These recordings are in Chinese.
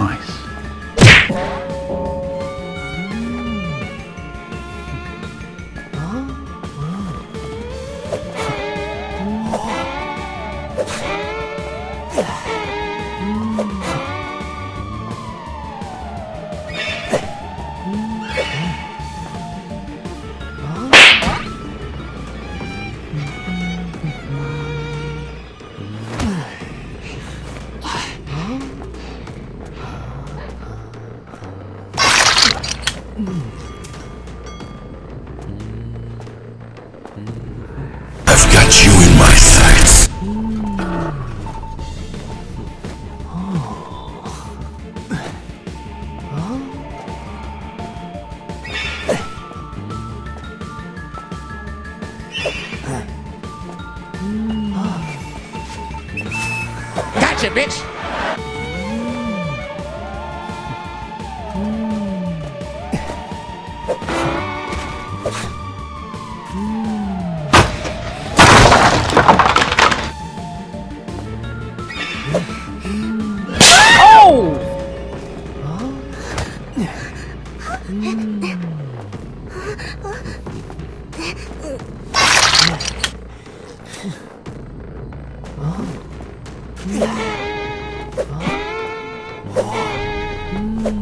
nice. I've got you in my sights. Gotcha, bitch! 嗯哦。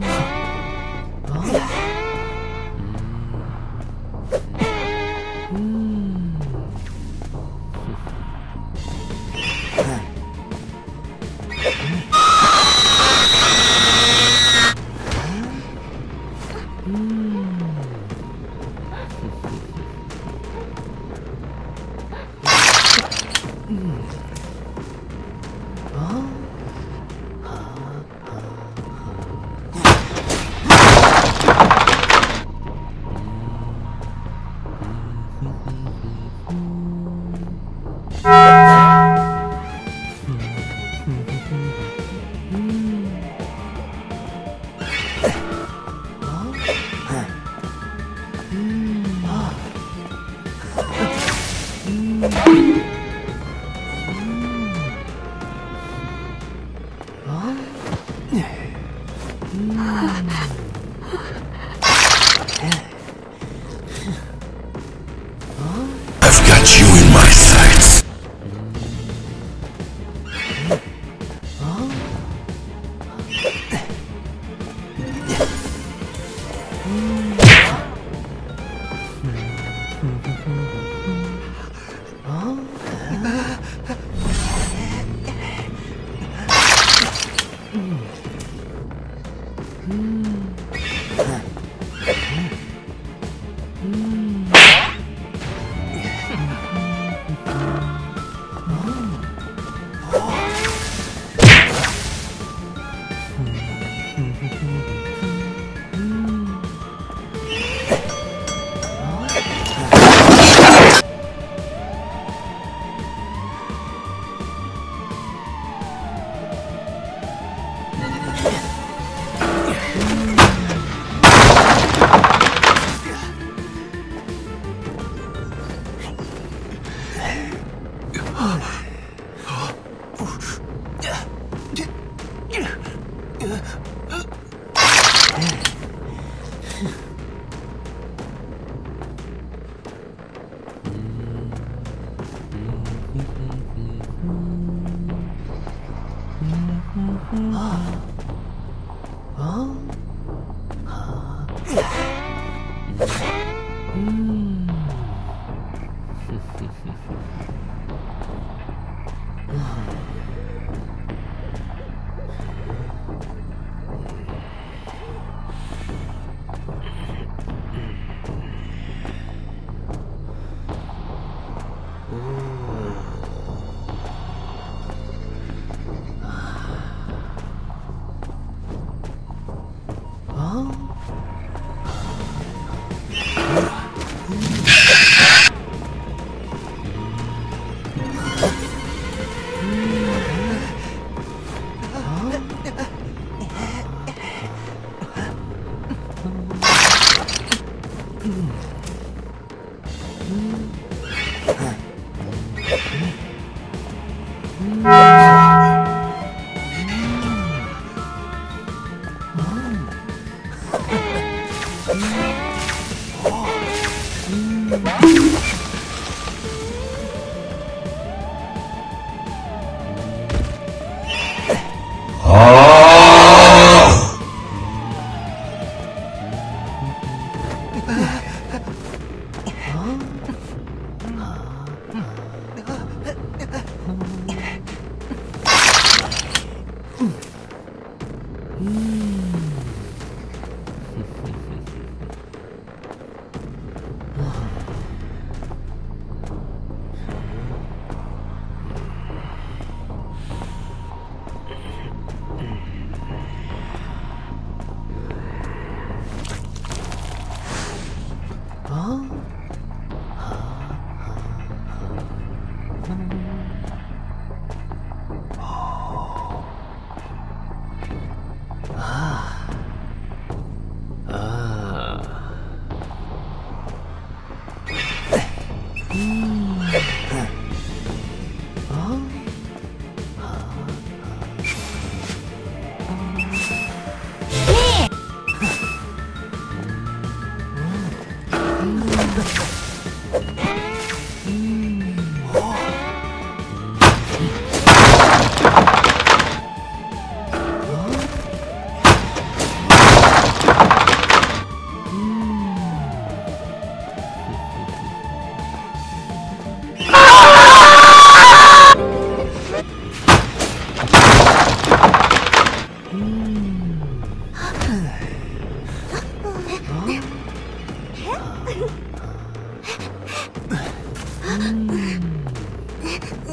啊 Mm. うん。啊！啊！不！嗯。嗯。嗯。嗯。嗯。嗯。嗯！嗯。Let's go.